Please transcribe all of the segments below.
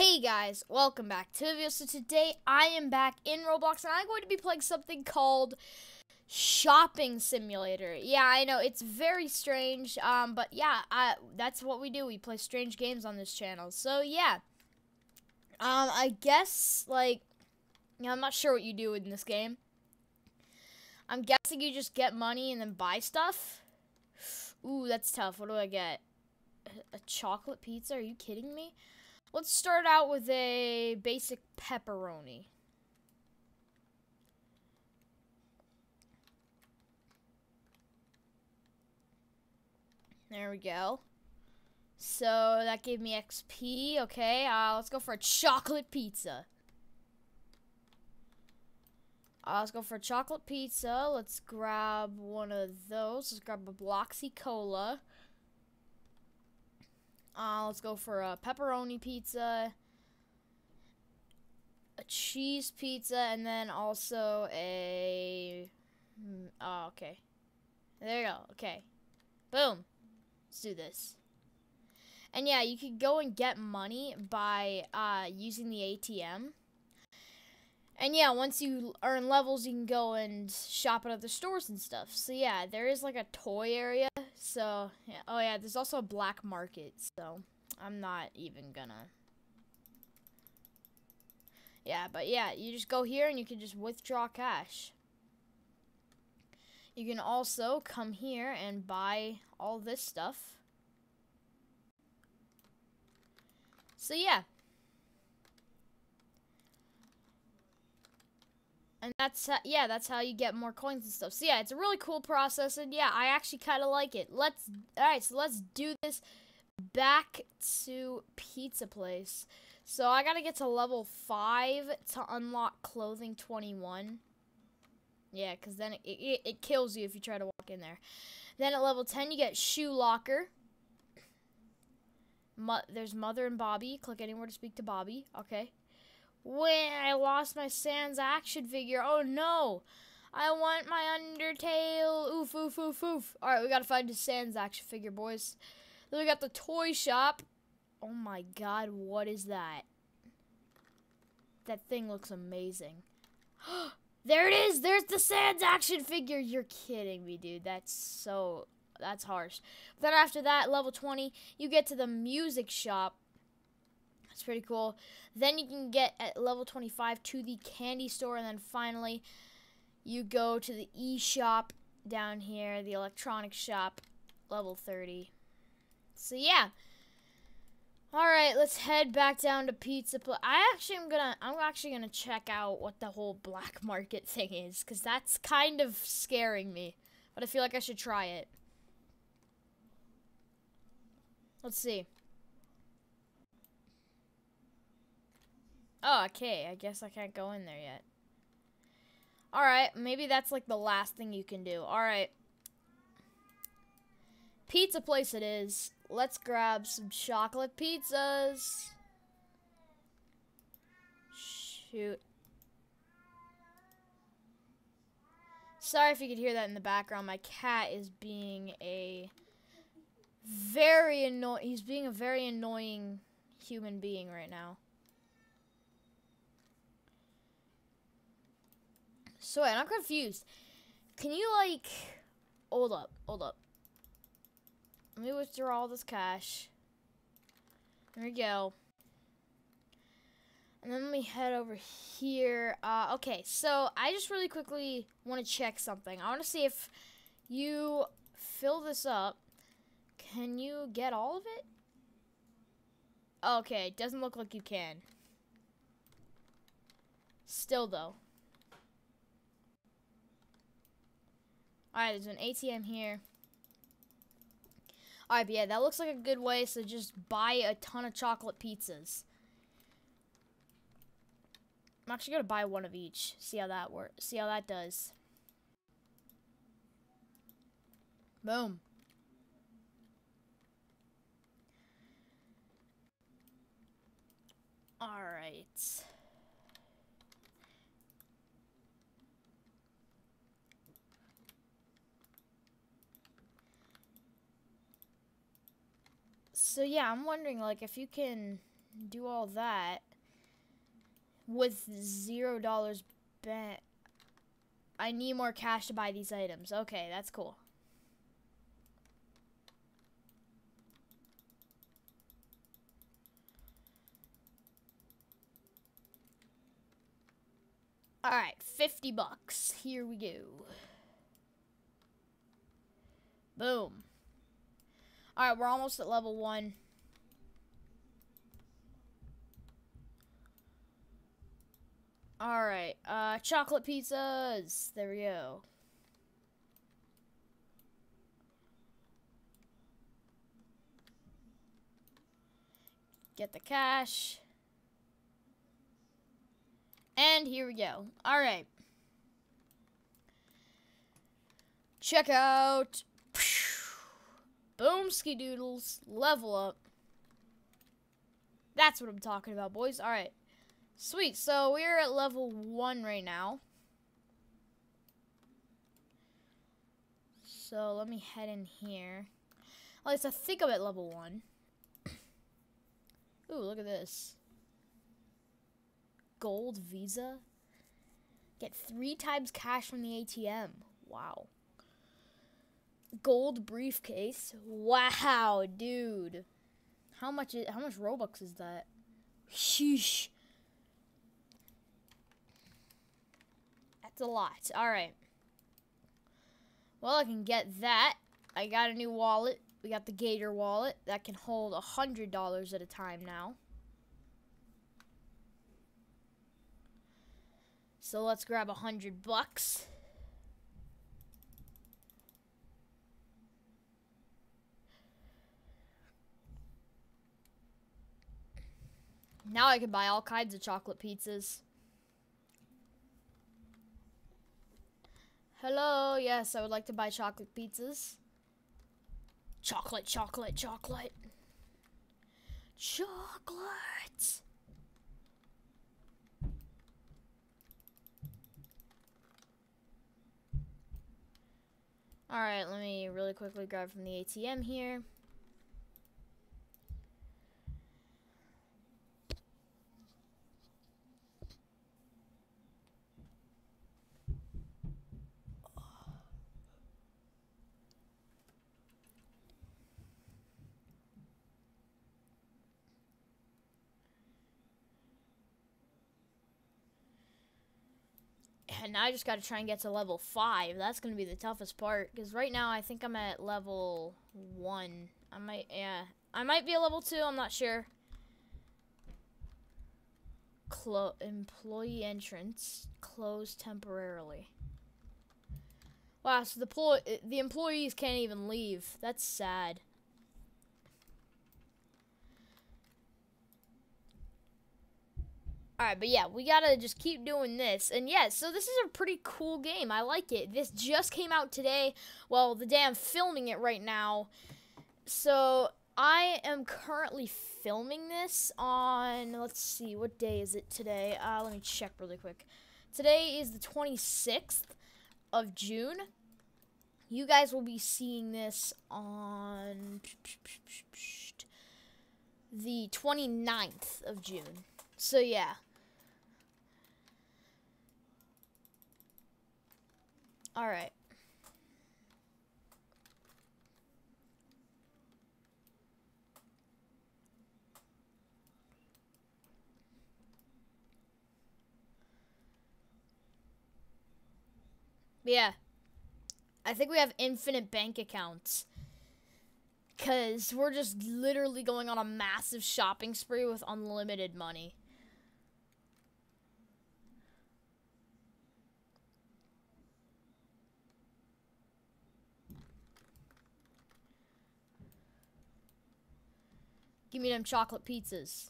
Hey guys, welcome back to the video. So today I am back in Roblox and I'm going to be playing something called Shopping Simulator. Yeah, I know, it's very strange, um, but yeah, I, that's what we do. We play strange games on this channel. So yeah, um, I guess, like, you know, I'm not sure what you do in this game. I'm guessing you just get money and then buy stuff. Ooh, that's tough. What do I get? A chocolate pizza? Are you kidding me? Let's start out with a basic pepperoni. There we go. So that gave me XP. Okay, uh, let's go for a chocolate pizza. Uh, let's go for a chocolate pizza. Let's grab one of those. Let's grab a Bloxy Cola. Uh, let's go for a pepperoni pizza, a cheese pizza, and then also a. Oh, okay. There you go. Okay. Boom. Let's do this. And yeah, you could go and get money by uh, using the ATM. And yeah, once you earn levels, you can go and shop at other stores and stuff. So yeah, there is like a toy area. So, yeah. oh yeah, there's also a black market. So, I'm not even gonna. Yeah, but yeah, you just go here and you can just withdraw cash. You can also come here and buy all this stuff. So yeah, And that's how, yeah, that's how you get more coins and stuff. So yeah, it's a really cool process, and yeah, I actually kind of like it. Let's all right, so let's do this back to pizza place. So I gotta get to level five to unlock clothing twenty one. Yeah, because then it, it, it kills you if you try to walk in there. Then at level ten, you get shoe locker. Mo there's mother and Bobby. Click anywhere to speak to Bobby. Okay. When I lost my Sans action figure. Oh no. I want my Undertale. Oof, oof, oof, oof. Alright, we gotta find the Sans action figure, boys. Then we got the toy shop. Oh my god, what is that? That thing looks amazing. there it is! There's the Sans action figure! You're kidding me, dude. That's so... That's harsh. Then after that, level 20, you get to the music shop. It's pretty cool. Then you can get at level 25 to the candy store. And then finally, you go to the e-shop down here, the electronic shop, level 30. So yeah. All right, let's head back down to Pizza Pl I actually am gonna, I'm actually gonna check out what the whole black market thing is, cause that's kind of scaring me. But I feel like I should try it. Let's see. Oh, okay. I guess I can't go in there yet. Alright, maybe that's like the last thing you can do. Alright. Pizza place it is. Let's grab some chocolate pizzas. Shoot. Sorry if you could hear that in the background. My cat is being a very annoying. He's being a very annoying human being right now. So I'm confused. Can you like hold up, hold up. Let me withdraw all this cash. There we go. And then let me head over here. Uh, okay, so I just really quickly want to check something. I want to see if you fill this up. Can you get all of it? Okay, doesn't look like you can. Still, though. Alright, there's an ATM here. Alright, but yeah, that looks like a good way, so just buy a ton of chocolate pizzas. I'm actually gonna buy one of each. See how that works. See how that does. Boom. Alright. So yeah, I'm wondering like if you can do all that with zero dollars bet. I need more cash to buy these items. Okay, that's cool. All right, 50 bucks. Here we go. Boom. All right, we're almost at level one. All right, uh, chocolate pizzas. There we go. Get the cash. And here we go. All right. Check out. Boom, ski doodles. Level up. That's what I'm talking about, boys. All right. Sweet. So we're at level one right now. So let me head in here. At least I think I'm at level one. Ooh, look at this gold Visa. Get three times cash from the ATM. Wow. Gold briefcase. Wow, dude. How much is, how much Robux is that? Sheesh. That's a lot. All right. Well, I can get that. I got a new wallet. We got the Gator wallet that can hold a hundred dollars at a time now. So let's grab a hundred bucks. Now I can buy all kinds of chocolate pizzas. Hello, yes, I would like to buy chocolate pizzas. Chocolate, chocolate, chocolate. Chocolate! Alright, let me really quickly grab from the ATM here. And now I just got to try and get to level 5. That's to be the toughest part. Because right now, I think I'm at level 1. I might, yeah. I might be a level 2. I'm not sure. Clo employee entrance. Closed temporarily. Wow, so the, the employees can't even leave. That's sad. Alright, but yeah, we gotta just keep doing this. And yeah, so this is a pretty cool game. I like it. This just came out today. Well, the day I'm filming it right now. So, I am currently filming this on, let's see, what day is it today? Uh, let me check really quick. Today is the 26th of June. You guys will be seeing this on the 29th of June. So, yeah. All right. Yeah. I think we have infinite bank accounts. Because we're just literally going on a massive shopping spree with unlimited money. Give me them chocolate pizzas.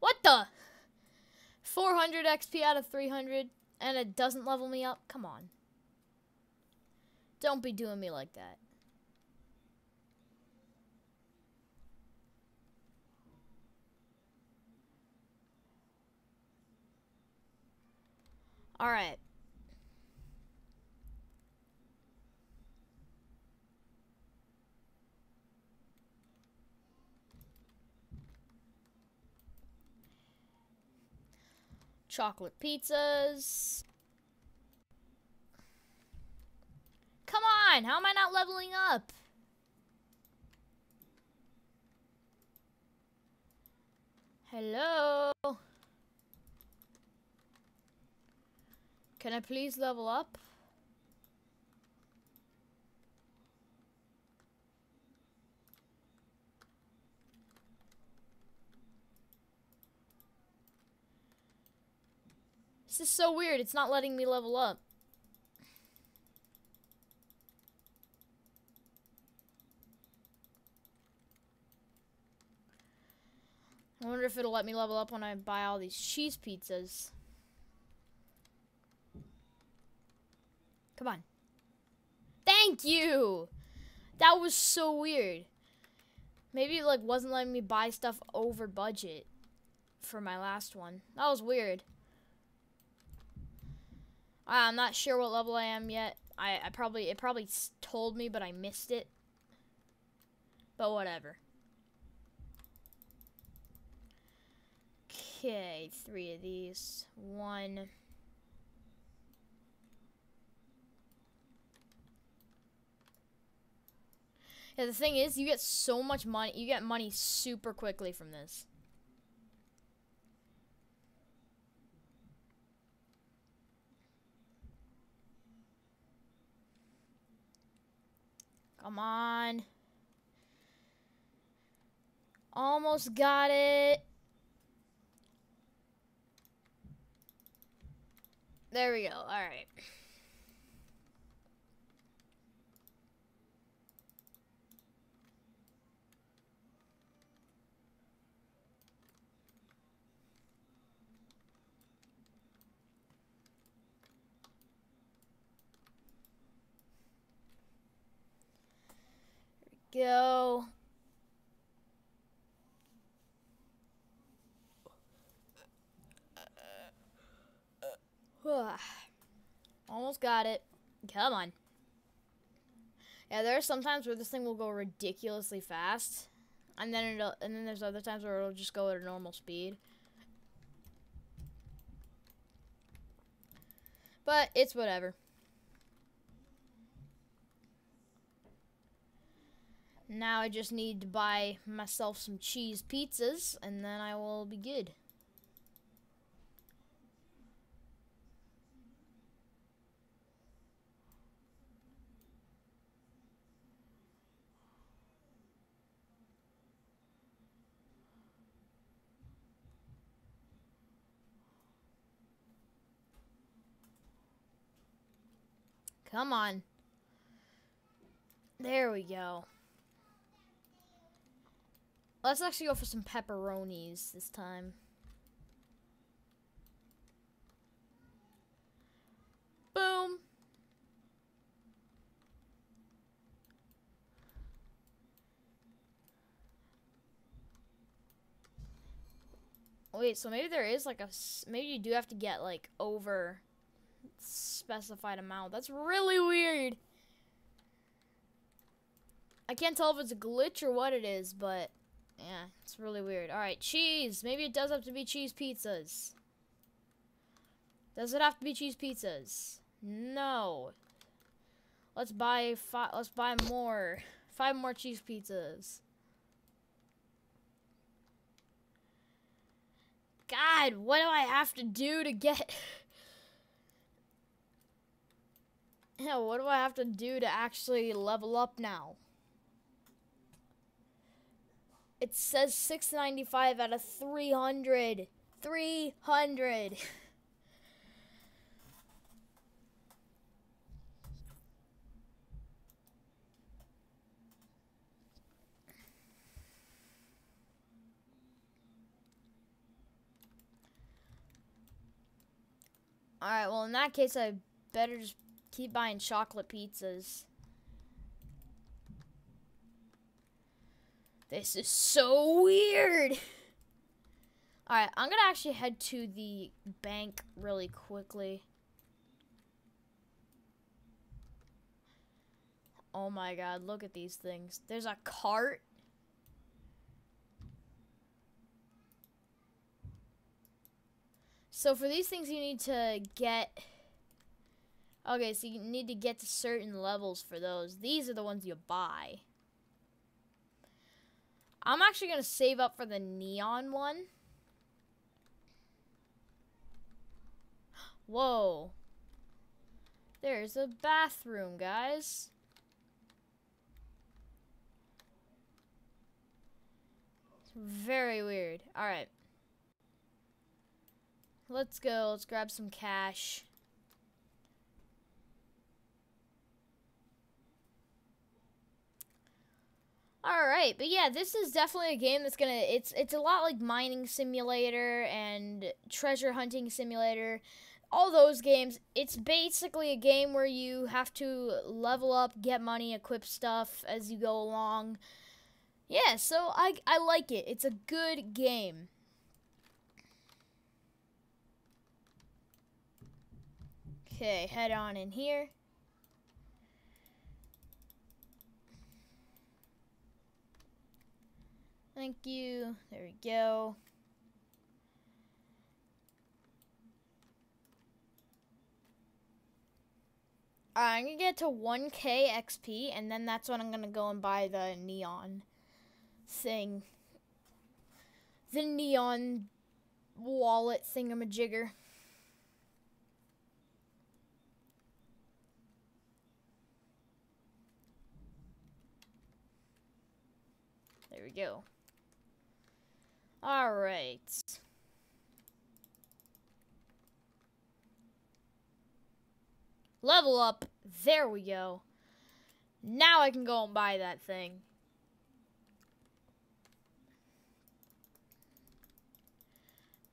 What the? 400 XP out of 300 and it doesn't level me up? Come on. Don't be doing me like that. Alright. Chocolate pizzas. Come on, how am I not leveling up? Hello? Can I please level up? Is so weird. It's not letting me level up. I wonder if it'll let me level up when I buy all these cheese pizzas. Come on. Thank you! That was so weird. Maybe it like wasn't letting me buy stuff over budget for my last one. That was weird. I'm not sure what level I am yet. I, I probably it probably told me, but I missed it. But whatever. Okay, three of these. One. Yeah, the thing is, you get so much money. You get money super quickly from this. Come on. Almost got it. There we go. All right. Go. Uh, uh, uh, almost got it. Come on. Yeah, there are some times where this thing will go ridiculously fast, and then it'll, and then there's other times where it'll just go at a normal speed. But it's whatever. Now I just need to buy myself some cheese pizzas, and then I will be good. Come on. There we go. Let's actually go for some pepperonis this time. Boom. Wait, so maybe there is like a maybe you do have to get like over specified amount. That's really weird. I can't tell if it's a glitch or what it is, but yeah, it's really weird. Alright, cheese. Maybe it does have to be cheese pizzas. Does it have to be cheese pizzas? No. Let's buy five. Let's buy more. Five more cheese pizzas. God, what do I have to do to get... yeah, what do I have to do to actually level up now? It says 695 out of 300. 300. Alright, well in that case I better just keep buying chocolate pizzas. This is so weird. Alright, I'm going to actually head to the bank really quickly. Oh my god, look at these things. There's a cart. So for these things, you need to get. Okay, so you need to get to certain levels for those. These are the ones you buy. I'm actually going to save up for the neon one. Whoa. There's a bathroom, guys. It's very weird. Alright. Let's go. Let's grab some cash. All right, but yeah, this is definitely a game that's gonna. It's it's a lot like mining simulator and treasure hunting simulator, all those games. It's basically a game where you have to level up, get money, equip stuff as you go along. Yeah, so I I like it. It's a good game. Okay, head on in here. Thank you. There we go. I'm gonna get to 1k XP, and then that's when I'm gonna go and buy the neon thing. The neon wallet thingamajigger. There we go. All right. Level up. There we go. Now I can go and buy that thing.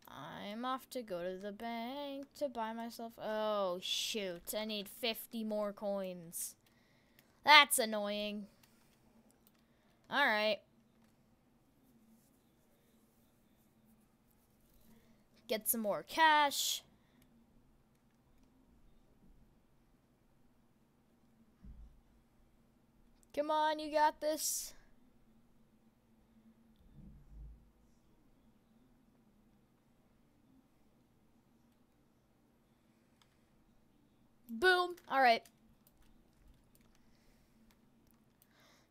I'm off to go to the bank to buy myself... Oh, shoot. I need 50 more coins. That's annoying. Alright. Get some more cash. Come on, you got this. Boom. All right.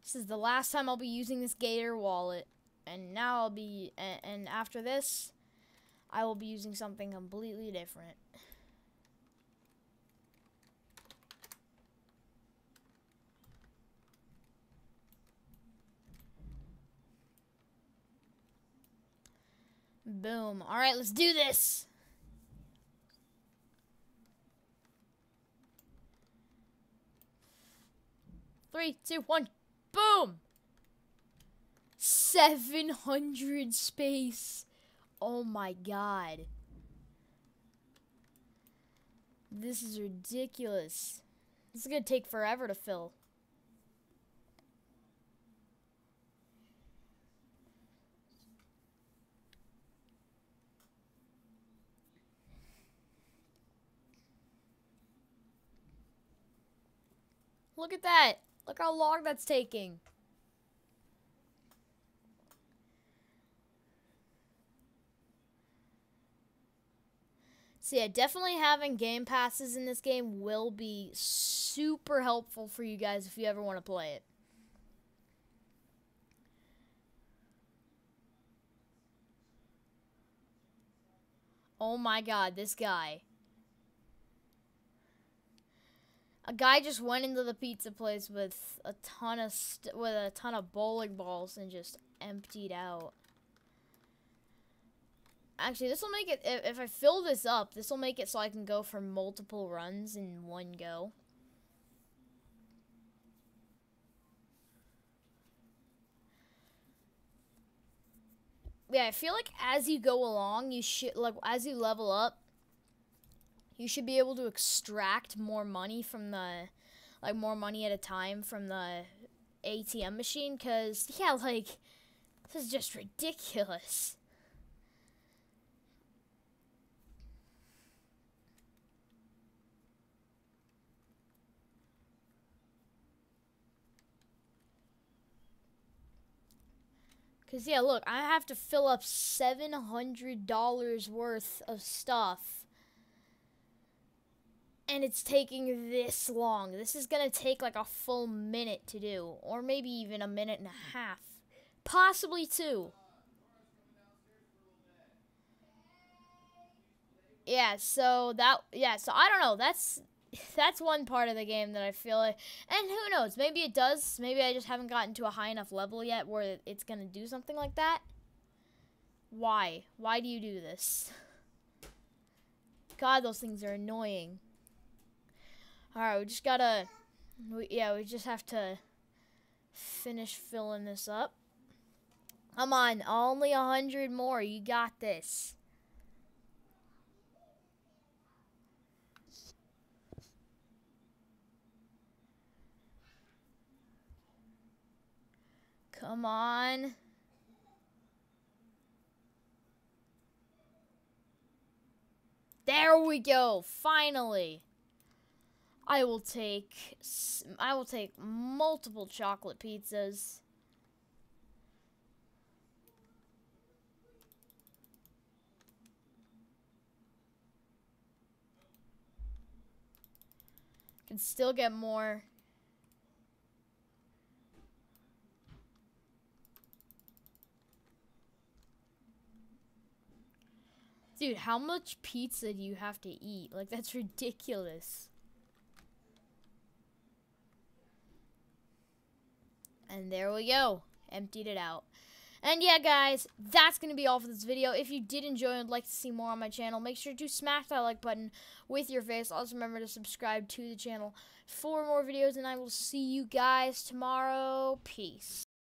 This is the last time I'll be using this Gator wallet. And now I'll be, and, and after this, I will be using something completely different. Boom. All right, let's do this. Three, two, one, boom! 700 space. Oh my god. This is ridiculous. This is to take forever to fill. Look at that. Look how long that's taking. So yeah, definitely having game passes in this game will be super helpful for you guys if you ever want to play it. Oh my god, this guy. A guy just went into the pizza place with a ton of with a ton of bowling balls and just emptied out. Actually, this will make it, if, if I fill this up, this will make it so I can go for multiple runs in one go. Yeah, I feel like as you go along, you should, like, as you level up, you should be able to extract more money from the, like, more money at a time from the ATM machine, because, yeah, like, this is just ridiculous. Because, yeah, look, I have to fill up $700 worth of stuff. And it's taking this long. This is to take like a full minute to do. Or maybe even a minute and a half. Possibly two. Yeah, so that, yeah, so I don't know. That's that's one part of the game that I feel like, and who knows, maybe it does. Maybe I just haven't gotten to a high enough level yet where it's gonna do something like that. Why? Why do you do this? God, those things are annoying. Alright, we just gotta, we, yeah, we just have to finish filling this up. Come on, only a hundred more. You got this. Come on. There we go. Finally. I will take I will take multiple chocolate pizzas. Can still get more. Dude, how much pizza do you have to eat? Like, that's ridiculous. And there we go. Emptied it out. And yeah, guys, that's going to be all for this video. If you did enjoy and would like to see more on my channel, make sure to smash that like button with your face. Also, remember to subscribe to the channel for more videos, and I will see you guys tomorrow. Peace.